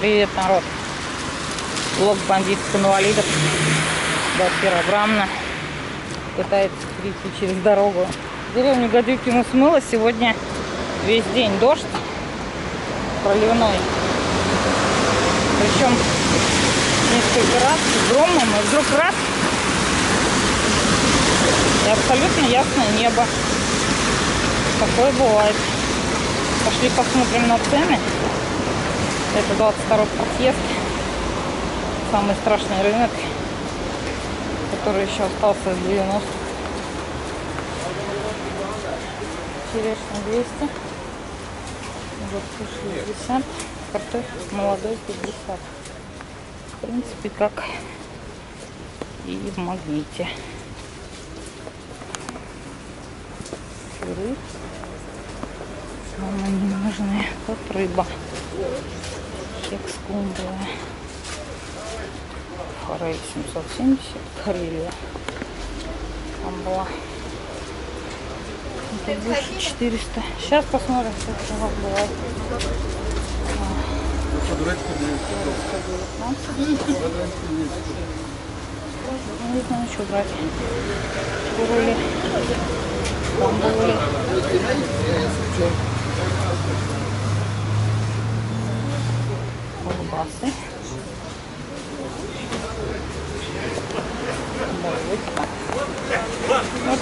Привет, народ. Блок бандитских инвалидов. Баткира Абрамна пытается перейти через дорогу. Деревню Гадюкину смыло. Сегодня весь день дождь проливной. Причем несколько раз с громом, и вдруг раз и абсолютно ясное небо. Такое бывает. Пошли посмотрим на цены. Это 22 подъезд. Самый страшный рынок, который еще остался с 90-х. Черешня 200. Огурцы 60. Картофель молодой 50. В принципе, как и в магните. Сыры. Самые ненужные. Вот рыба. Хекс скумбрия. Форель 770. Карелия. Там была. Это больше 400. Сейчас посмотрим, что это бывает. Не знаю, что брать. Курули. Бамбули. Колбасы. Молочка. Вот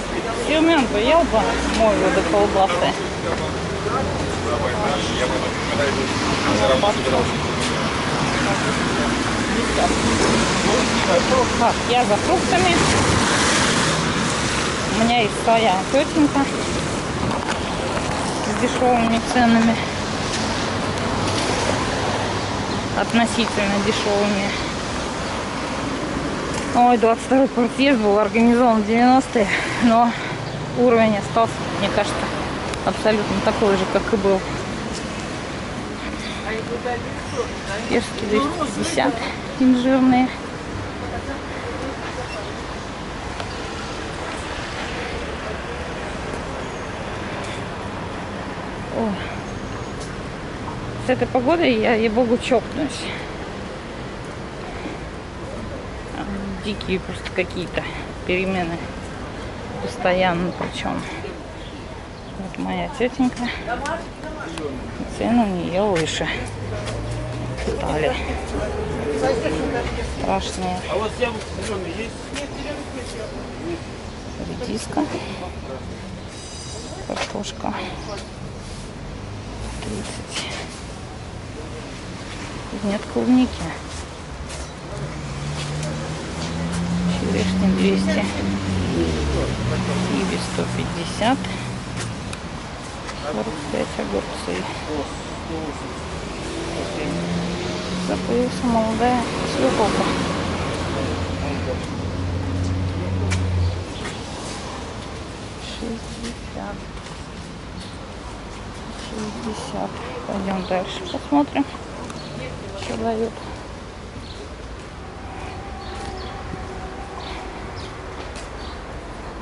бы ел бы мой воды колбасы. Так, я за фруктами. У меня есть своя тетенька с дешевыми ценами. Относительно дешевыми. Ой, 22 подъезд был организован в 90-е, но уровень остался, мне кажется, абсолютно такой же, как и был. Перски 250 инжирные. С этой погодой я, ей-богу, чокнусь. Дикие просто какие-то перемены. Постоянно причем. Вот моя тетенька. Цены у нее выше. Стали. Страшные. А вот яблоко есть? Редиска. Картошка. 30. Нет клубники. Черешня 200. Киви 150. 45 огурцы. Запылился молодая свеколка. Шестьдесят. Шестьдесят. Пойдем дальше посмотрим, дают.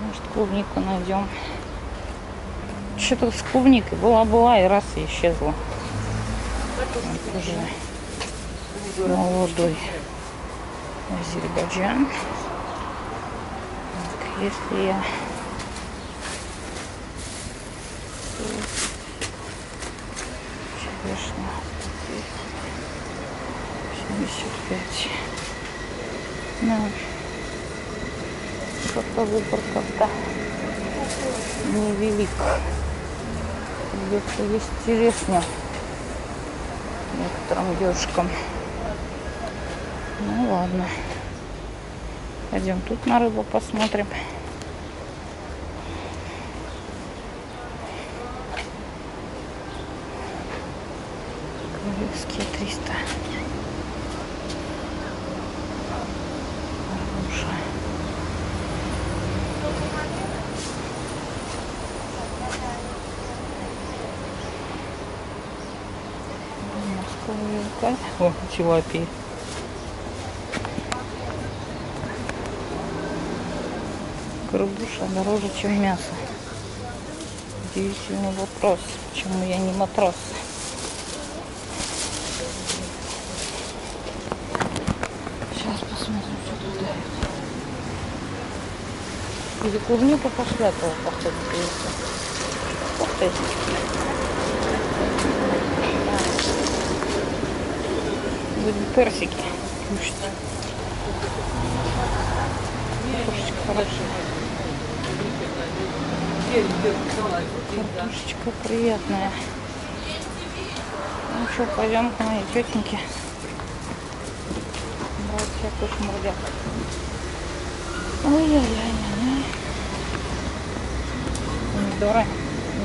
Может клубнику найдем. Что-то с клубникой была-была и раз и исчезла. Вот уже молодой Азербайджан. Так, если я черешня 75 да. как-то выбор как-то невелик. Где-то есть черешня некоторым девушкам ну ладно. Пойдем тут на рыбу посмотрим. Королевские 300 Помилка. О, опять? Горбуша дороже, чем мясо. Удивительный вопрос, почему я не матрос. Сейчас посмотрим, что тут дают. Или клубнику пошляпала, походу, Ух ты. Будем персики кушать. Картошечка хорошая. Картошечка приятная. Ну что, пойдем к моей тетеньке. Брать всякую шмурдяк. Ой-ой-ой-ой. Помидоры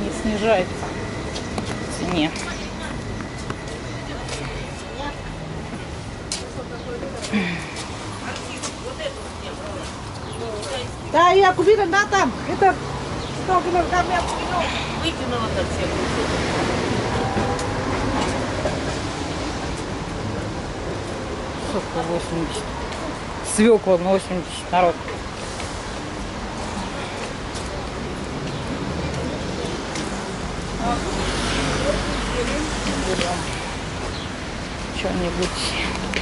не снижаются в цене. Да, я купила на там. Это 100 килограмм я купила. Выкинула так всех. Сколько 80? Свекла на 80 народ. Что-нибудь